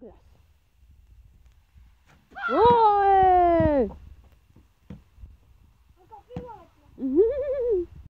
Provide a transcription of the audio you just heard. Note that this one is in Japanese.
グラス。おーい